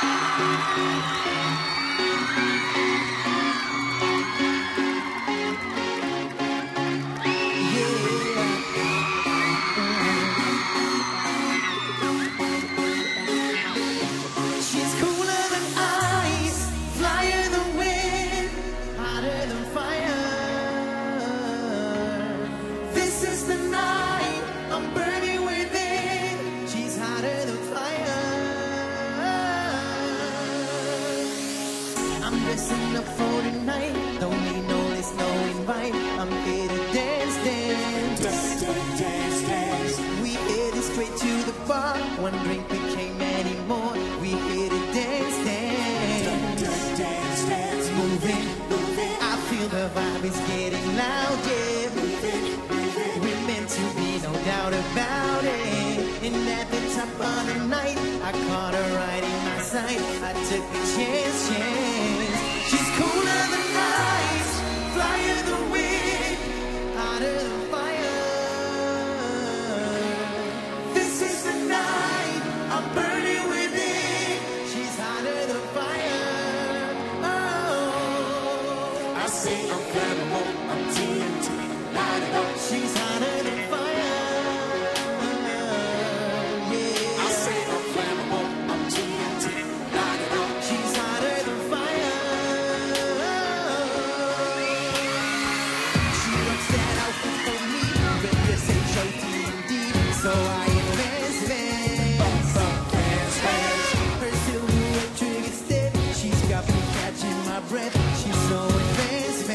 She's I'm dressing up for tonight. Don't need no list, no invite. I'm here to dance, dance, dance, dance, dance. We headed straight to the bar. One drink became many more. We here to dance, dance, dance, dance, dance. Moving, moving. I feel the vibe is getting loud, yeah. Moving, moving. We're meant to be, no doubt about it. And at the top of the night, I caught her right I took a chance, chance. She's cooler than ice Flyer than wind Hotter than fire. This is the night I'm burning within. She's hotter than fire. Oh. I say I'm flammable I'm TNT Light it up. She's hotter So I advance, advance, advance. Her silhouette she's got me catching my breath. She's so advanced.